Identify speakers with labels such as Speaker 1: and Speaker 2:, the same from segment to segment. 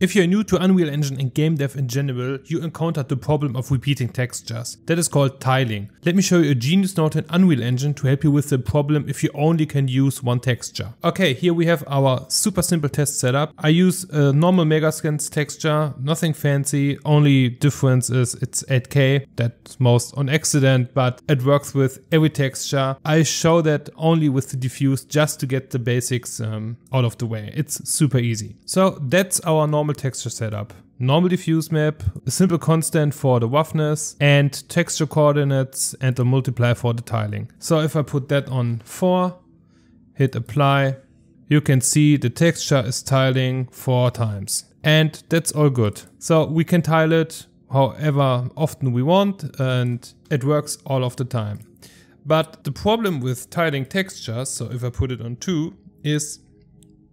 Speaker 1: If you're new to Unreal Engine and game dev in general, you encountered the problem of repeating textures. That is called tiling. Let me show you a genius node in Unreal Engine to help you with the problem if you only can use one texture. Okay, here we have our super simple test setup. I use a normal Megascans texture, nothing fancy, only difference is it's 8K. That's most on accident, but it works with every texture. I show that only with the diffuse just to get the basics um, out of the way. It's super easy. So that's our normal texture setup. Normal diffuse map, a simple constant for the roughness and texture coordinates and a multiply for the tiling. So if I put that on 4, hit apply, you can see the texture is tiling 4 times. And that's all good. So we can tile it however often we want and it works all of the time. But the problem with tiling textures, so if I put it on 2, is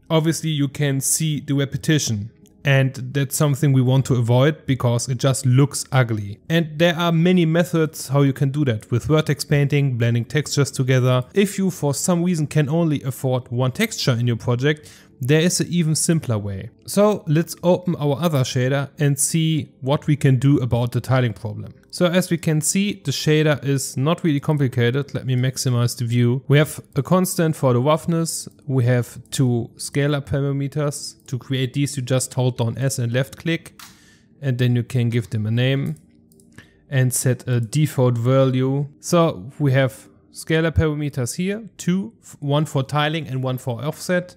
Speaker 1: obviously you can see the repetition and that's something we want to avoid because it just looks ugly. And there are many methods how you can do that with vertex painting, blending textures together. If you for some reason can only afford one texture in your project, there is an even simpler way. So let's open our other shader and see what we can do about the tiling problem. So as we can see, the shader is not really complicated. Let me maximize the view. We have a constant for the roughness. We have two scalar parameters. To create these, you just hold down S and left click, and then you can give them a name and set a default value. So we have scalar parameters here, two, one for tiling and one for offset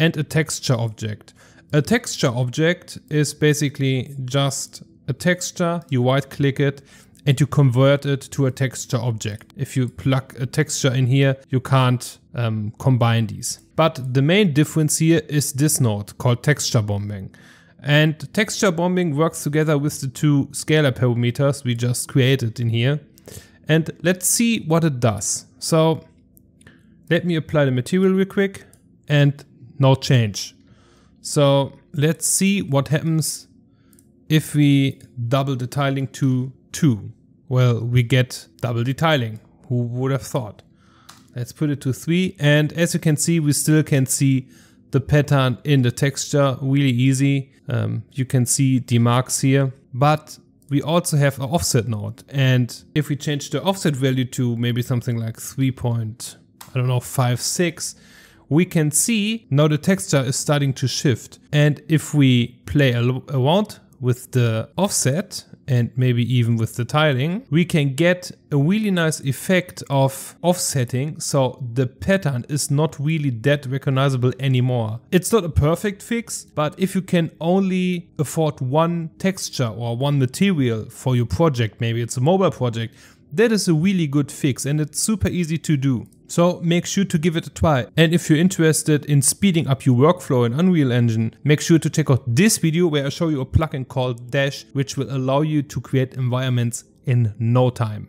Speaker 1: and a texture object. A texture object is basically just a texture, you right click it and you convert it to a texture object. If you plug a texture in here, you can't um, combine these. But the main difference here is this node called texture bombing. And texture bombing works together with the two scalar parameters we just created in here. And let's see what it does. So let me apply the material real quick and no change. So let's see what happens if we double the tiling to 2. Well, we get double the tiling. Who would have thought? Let's put it to 3 and as you can see we still can see the pattern in the texture really easy. Um, you can see the marks here but we also have an offset node and if we change the offset value to maybe something like 3. Point, I don't know 5 6 we can see now the texture is starting to shift. And if we play around with the offset and maybe even with the tiling, we can get a really nice effect of offsetting so the pattern is not really that recognizable anymore. It's not a perfect fix, but if you can only afford one texture or one material for your project, maybe it's a mobile project, that is a really good fix and it's super easy to do. So make sure to give it a try. And if you're interested in speeding up your workflow in Unreal Engine, make sure to check out this video where I show you a plugin called Dash, which will allow you to create environments in no time.